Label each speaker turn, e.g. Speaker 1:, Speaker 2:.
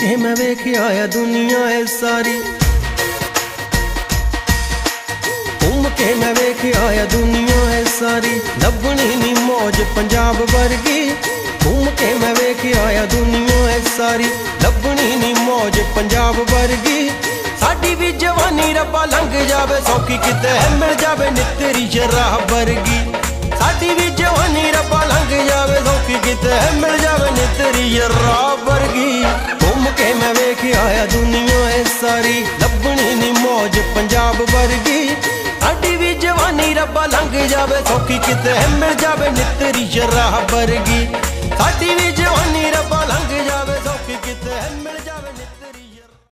Speaker 1: ਆਇਆ ਦੁਨੀਆ ਐ ਸਾਰੀ ਘੁੰਮ ਕੇ ਮੈਂ ਵੇਖ ਆਇਆ ਦੁਨੀਆ ਐ ਸਾਰੀ ਲੱਭਣੀ ਨਹੀਂ ਮੌਜ ਪੰਜਾਬ ਵਰਗੀ ਘੁੰਮ ਕੇ ਮੈਂ ਵੇਖ ਆਇਆ ਦੁਨੀਆ ਐ ਸਾਰੀ ਲੱਭਣੀ ਨਹੀਂ ਮੌਜ ਪੰਜਾਬ ਵਰਗੀ ਸਾਡੀ ਵੀ ਜਵਾਨੀ ਰੱਬਾ ਲੰਘ ਜਾਵੇ ਸੌਖੀ ਕਿਤੇ ਮਿਲ ਜਾਵੇ ਨਿਤਰੀ ਸ਼ਰਾਬ ਵਰਗੀ ਸਾਡੀ ਵੀ ਜਵਾਨੀ ਰੱਬਾ ਲੰਘ ਜਾਵੇ ਸੌਖੀ ਕਿਤੇ ਮਿਲ ਜਾਵੇ ਨਿਤਰੀ ਸ਼ਰਾਬ ਸੂਬਾ ਲੰਘ ਜਾਵੇ, ਸੌਖੀ ਕਿਤੇ ਮਿਲ ਜਾਵੇ ਨਿਤਰੀ ਸ਼ਰਾਹ ਵਰਗੀ। ਸਾਡੀ ਵੀ ਜਵਾਨੀ ਰੱਬਾ ਲੰਘ ਜਾਵੇ, ਸੌਖੀ ਕਿਤੇ ਮਿਲ ਜਾਵੇ